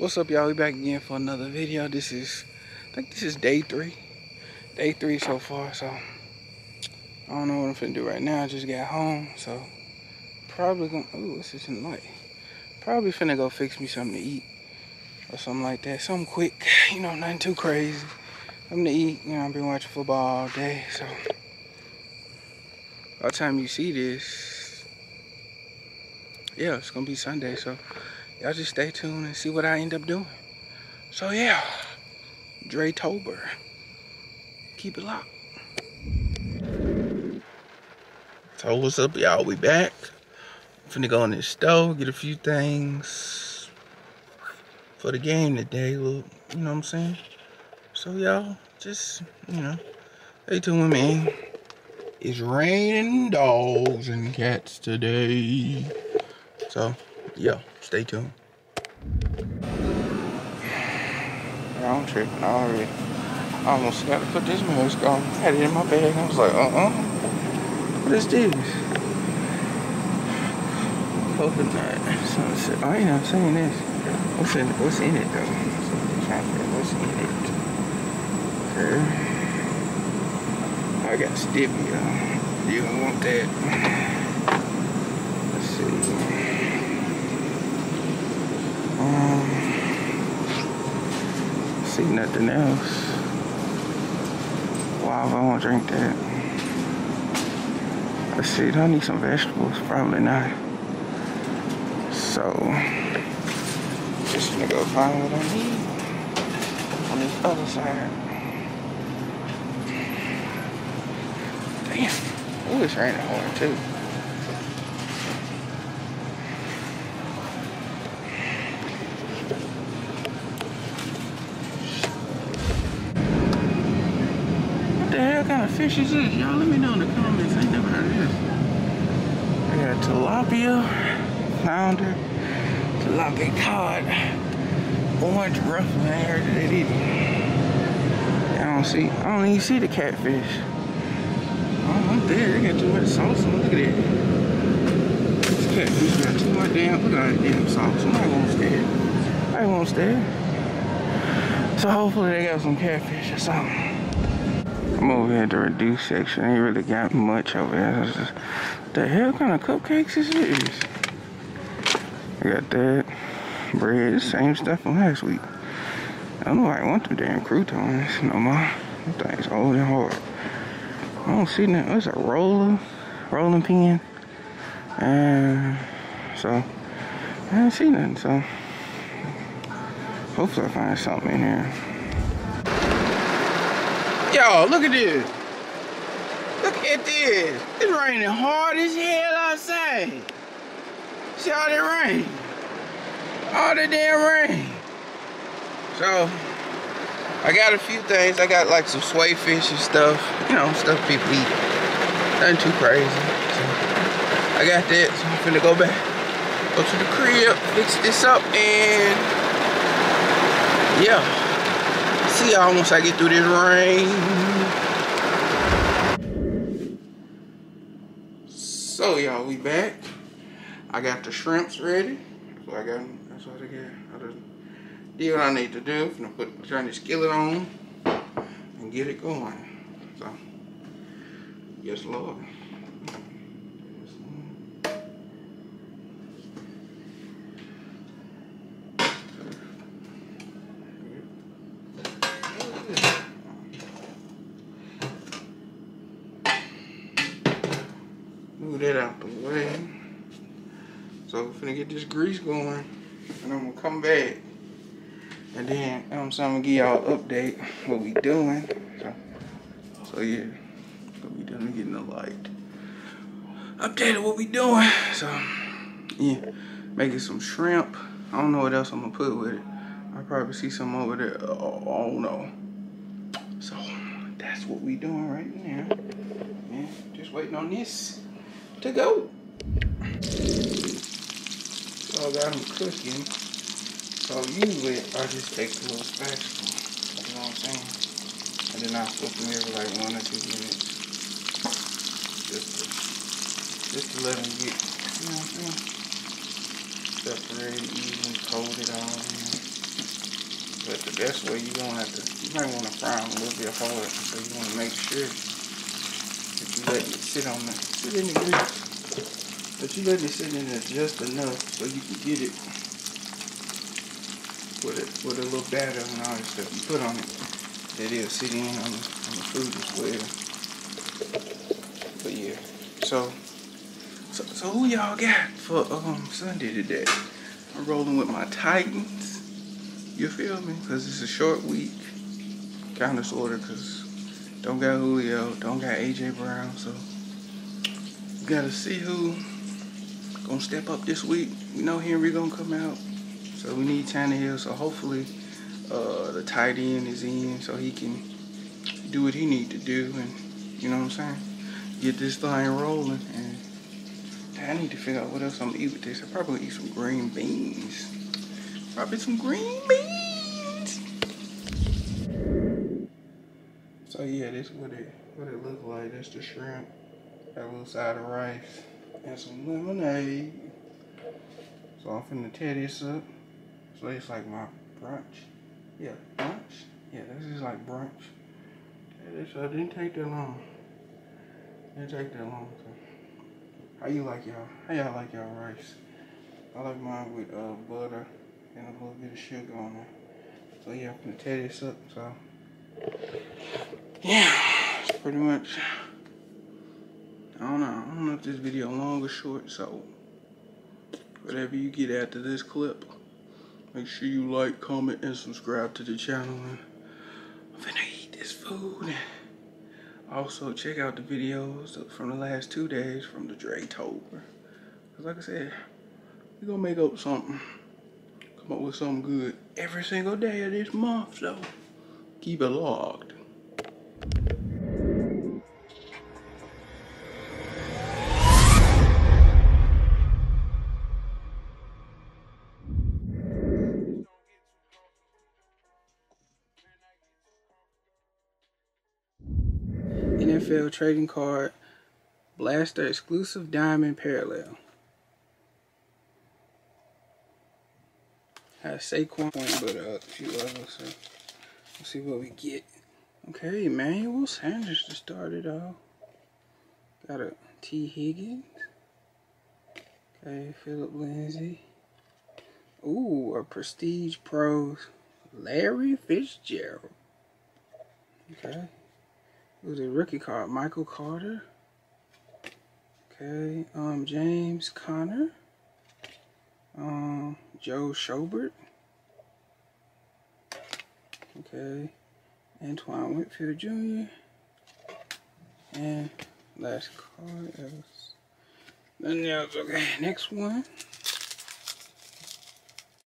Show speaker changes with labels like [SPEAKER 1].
[SPEAKER 1] What's up, y'all? We back again for another video. This is, I think this is day three. Day three so far, so I don't know what I'm finna do right now. I just got home, so probably gonna, what's this in the light? Probably finna go fix me something to eat or something like that. Something quick, you know, nothing too crazy. Something to eat, you know, I've been watching football all day, so by the time you see this, yeah, it's gonna be Sunday, so y'all just stay tuned and see what I end up doing. So yeah, Dretober. Keep it locked. So what's up, y'all? We back. Finna go in the store, get a few things for the game today. Little, you know what I'm saying? So y'all, just you know, stay tuned with me. It's raining dogs and cats today. So yeah, stay tuned. I don't trip already. I almost got to put this mask on. I had it in my bag. I was like, uh-uh. What is this? Coconut sunset. I ain't not saying this. What's in, what's in it, though? What's in it? Okay. I got stevia. You don't want that. Let's see. Um, see nothing else. Wow, I won't drink that. Let's see, do I need some vegetables? Probably not. So, just gonna go find what I need on this other side. Damn. Oh, it's raining hard too. What the hell kind of fish is this? Y'all let me know in the comments. I never heard of this. I got tilapia, flounder, tilapia cod, orange ruffle. I heard of that. I don't see, I don't even see the catfish. Oh, I'm there. They got too much sauce on. Look at that. This catfish got too much damn. Look at that damn sauce. I won't stare. I won't stare. So hopefully they got some catfish or something. I'm over here at the reduce section. Ain't really got much over here. Just, the hell kind of cupcakes is this? I got that bread, same stuff from last week. I don't know why I want them damn croutons no more. Them things old and hard. I don't see nothing. It's a roller, rolling pin. And so, I didn't see nothing. So, hopefully I find something in here. Yo, look at this. Look at this. It's raining hard as hell outside. See all that rain? All the damn rain. So, I got a few things. I got like some swai fish and stuff. You know, stuff people eat. Nothing too crazy. So, I got that. So I'm finna go back. Go to the crib, fix this up, and yeah. See y'all once I get through this rain. So y'all, we back. I got the shrimps ready. So I got that's what I got. I just did what I need to do. I'm gonna put turn the skillet on and get it going. So yes Lord. Move that out the way. So we're finna get this grease going. And I'm gonna come back. And then, I'm gonna give y'all an update what we doing. So, so yeah, what we doing, getting the light. Updated what we doing. So, yeah, making some shrimp. I don't know what else I'm gonna put with it. I probably see some over there. Oh, I don't know. So, that's what we doing right now. Yeah, just waiting on this to go. So I got them cooking. So usually I just take a little spatula, you know what I'm saying? And then I flip them every like one or two minutes. Just to, just to let them get, you know what I'm saying? Separated, even, coated all in. But the best way you gonna have to, you might want to fry them a little bit hard. So you want to make sure that you let it sit on the, sit in the grease. But you let it sit in there just enough so you can get it with a, with a little batter and all that stuff you put on it. That it'll sit in on the, on the food as well. But yeah, so so, so who y'all got for um Sunday today? I'm rolling with my Titans. You feel me? Cause it's a short week, kind of sorta. Cause don't got Julio, don't got AJ Brown, so we gotta see who gonna step up this week. We know Henry gonna come out, so we need Tannehill. So hopefully, uh, the tight end is in, so he can do what he need to do, and you know what I'm saying, get this thing rolling and I need to figure out what else I'm gonna eat with this. I probably eat some green beans. Probably some green beans. So yeah, this is what it what it look like. That's the shrimp. A little side of rice and some lemonade. So I'm finna tear this up. So it's like my brunch. Yeah, brunch. Yeah, this is like brunch. This up. Didn't take that long. Didn't take that long. So. How you like y'all? How y'all like y'all rice? I like mine with uh, butter and a little bit of sugar on there. So yeah, I'm gonna tear this up. So yeah, it's pretty much. I don't know. I don't know if this video long or short. So whatever you get after this clip, make sure you like, comment, and subscribe to the channel. I'm finna eat this food. Also, check out the videos from the last two days from the Dretober. Because like I said, we gonna make up something. Come up with something good every single day of this month, so keep it logged. NFL trading card blaster exclusive diamond parallel. Has Saquon point, but uh, a few others. So let's see what we get. Okay, Emmanuel Sanders to start it off. Got a T. Higgins. Okay, Philip Lindsay. Ooh, a Prestige Pros Larry Fitzgerald. Okay. Who's a rookie card? Michael Carter. Okay. Um, James Conner. Um, Joe Schobert. Okay. Antoine Winfield Jr. And last card else. Nothing else. Okay, next one.